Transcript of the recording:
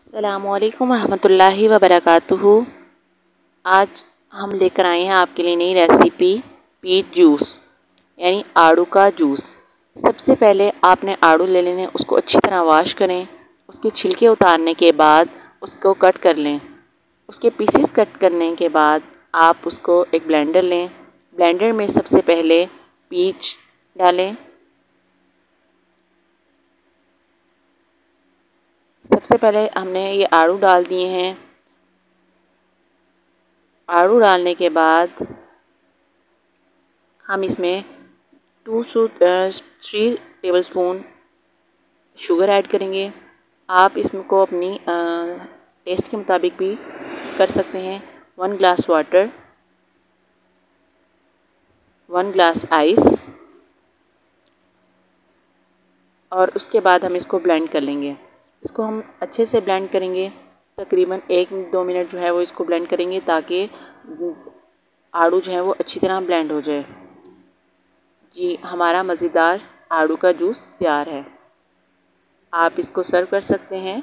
असलकम वरहमतुल्लाहि वबरकातुहू आज हम लेकर आए हैं आपके लिए नई रेसिपी पीच जूस यानी आड़ू का जूस सबसे पहले आपने आड़ू ले लेने, उसको अच्छी तरह वाश करें. उसके छिलके उतारने के बाद उसको कट कर लें. उसके पीसेस कट करने के बाद आप उसको एक ब्लेंडर लें. ब्लेंडर में सबसे पहले पीच डालें. सबसे पहले हमने ये आड़ू डाल दिए हैं। आड़ू डालने के बाद हम इसमें two to three tablespoon sugar add करेंगे। आप इसमें को अपनी टेस्ट के मुताबिक भी कर सकते हैं। One glass water one glass ice और उसके बाद हम इसको ब्लेंड कर लेंगे। इसको हम अच्छे से ब्लेंड करेंगे। तकरीबन एक दो मिनट जो है वो इसको ब्लेंड करेंगे ताकि आड़ू जो है वो अच्छी तरह ब्लेंड हो जाए। जी, हमारा मज़ेदार आड़ू का जूस तैयार है। आप इसको सर्व कर सकते हैं।